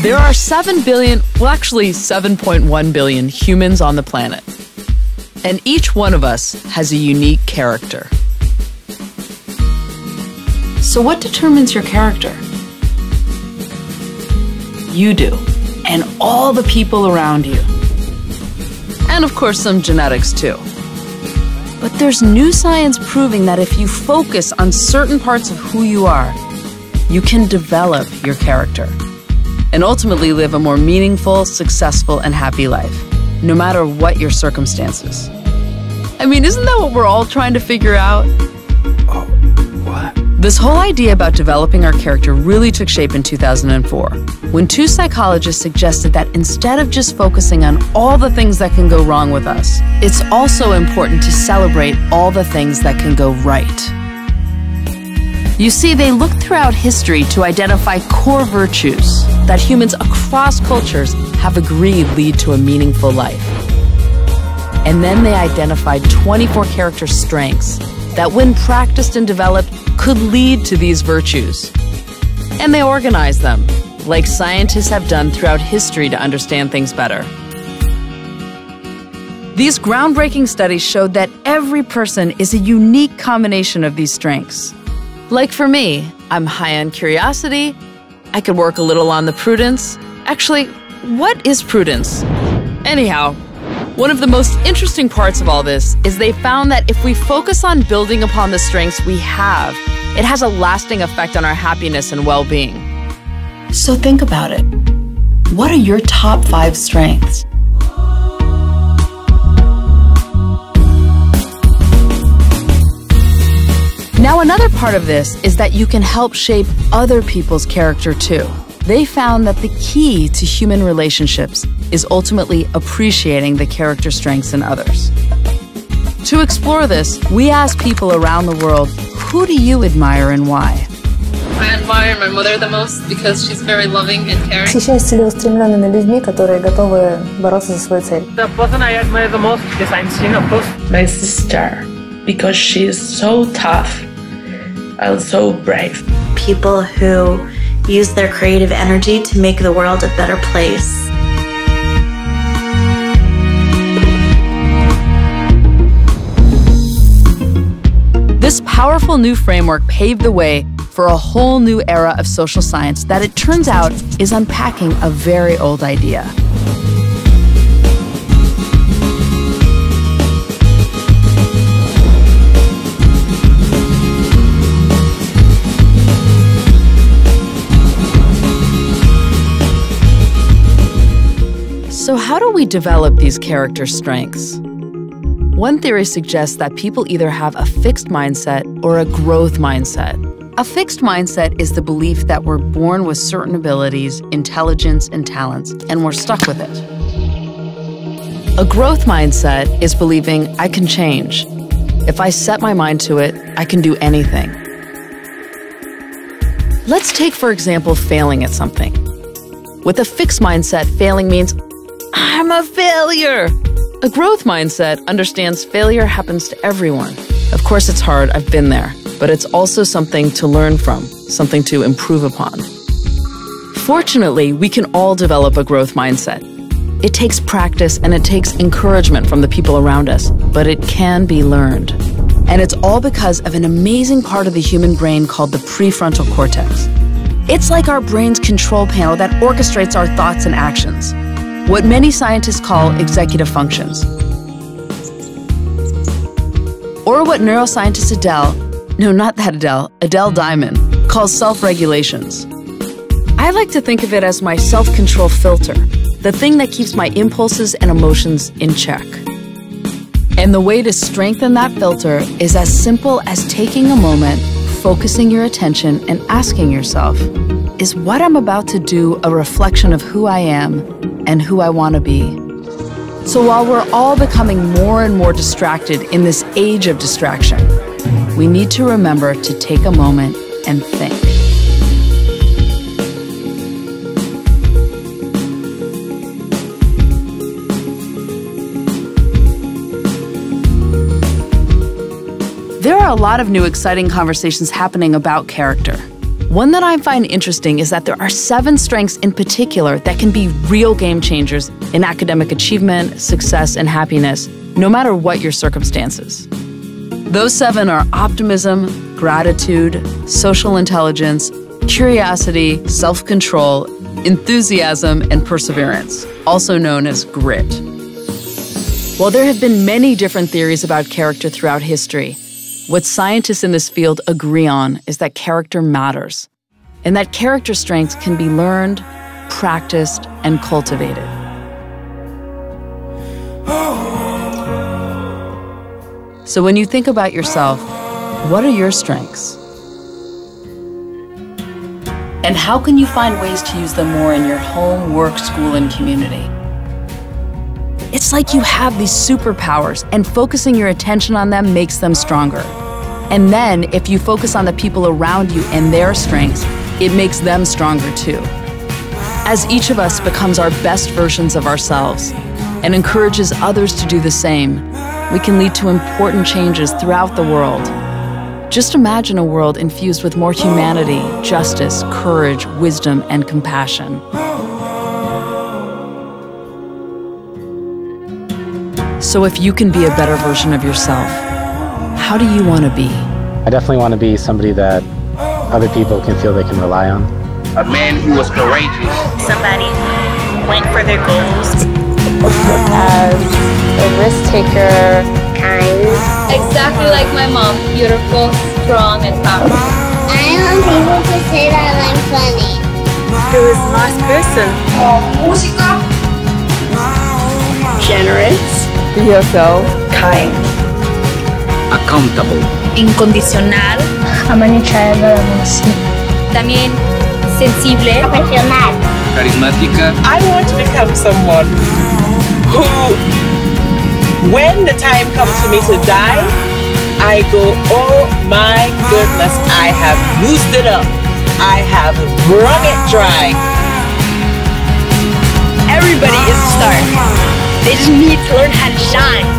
There are 7 billion, well, actually 7.1 billion humans on the planet. And each one of us has a unique character. So, what determines your character? You do, and all the people around you. And of course, some genetics too. But there's new science proving that if you focus on certain parts of who you are, you can develop your character and ultimately live a more meaningful, successful, and happy life, no matter what your circumstances. I mean, isn't that what we're all trying to figure out? Oh, what? This whole idea about developing our character really took shape in 2004 when two psychologists suggested that instead of just focusing on all the things that can go wrong with us, it's also important to celebrate all the things that can go right. You see, they looked throughout history to identify core virtues that humans across cultures have agreed lead to a meaningful life. And then they identified 24 character strengths that, when practiced and developed, could lead to these virtues. And they organized them, like scientists have done throughout history to understand things better. These groundbreaking studies showed that every person is a unique combination of these strengths. Like for me, I'm high on curiosity. I could work a little on the prudence. Actually, what is prudence? Anyhow, one of the most interesting parts of all this is they found that if we focus on building upon the strengths we have, it has a lasting effect on our happiness and well being. So think about it. What are your top five strengths? Now, another part of this is that you can help shape other people's character too. They found that the key to human relationships is ultimately appreciating the character strengths in others. To explore this, we asked people around the world who do you admire and why? I admire my mother the most because she's very loving and caring. Восхищаюсь целеустремленными людьми, которые готовы бороться за свою цель. The person I admire the most is Einstein, of course. My sister, because she is so tough and so brave. People who use their creative energy to make the world a better place. This powerful new framework paved the way for a whole new era of social science that it turns out is unpacking a very old idea. So, how do we develop these character strengths? One theory suggests that people either have a fixed mindset or a growth mindset. A fixed mindset is the belief that we're born with certain abilities, intelligence, and talents, and we're stuck with it. A growth mindset is believing I can change. If I set my mind to it, I can do anything. Let's take, for example, failing at something. With a fixed mindset, failing means I'm a failure. A growth mindset understands failure happens to everyone. Of course, it's hard, I've been there, but it's also something to learn from, something to improve upon. Fortunately, we can all develop a growth mindset. It takes practice and it takes encouragement from the people around us, but it can be learned. And it's all because of an amazing part of the human brain called the prefrontal cortex. It's like our brain's control panel that orchestrates our thoughts and actions what many scientists call executive functions. Or what neuroscientist Adele, no, not that Adele, Adele Diamond, calls self regulations. I like to think of it as my self control filter, the thing that keeps my impulses and emotions in check. And the way to strengthen that filter is as simple as taking a moment, focusing your attention, and asking yourself, is what I'm about to do a reflection of who I am and who I want to be? So while we're all becoming more and more distracted in this age of distraction, we need to remember to take a moment and think. There are a lot of new exciting conversations happening about character. One that I find interesting is that there are seven strengths in particular that can be real game changers in academic achievement, success, and happiness, no matter what your circumstances. Those seven are optimism, gratitude, social intelligence, curiosity, self control, enthusiasm, and perseverance, also known as grit. While there have been many different theories about character throughout history, what scientists in this field agree on is that character matters, and that character strengths can be learned, practiced, and cultivated. So when you think about yourself, what are your strengths? And how can you find ways to use them more in your home, work, school, and community? It's like you have these superpowers, and focusing your attention on them makes them stronger. And then, if you focus on the people around you and their strengths, it makes them stronger too. As each of us becomes our best versions of ourselves and encourages others to do the same, we can lead to important changes throughout the world. Just imagine a world infused with more humanity, justice, courage, wisdom, and compassion. So, if you can be a better version of yourself, how do you want to be? I definitely want to be somebody that other people can feel they can rely on. A man who was courageous. Somebody went for their goals. As a risk taker, kind. Exactly like my mom, beautiful, strong, and powerful. I want people to say that I'm funny. Who is a nice person. Generous. Be yourself. Kind. Accountable. Incondicional. Amanichada la música. También sensible. Profesional. Charismática. I want to become someone who, when the time comes for me to die, I go, oh my goodness, I have used it up. I have wrung it dry. Everybody is a star. They just need to learn how to shine.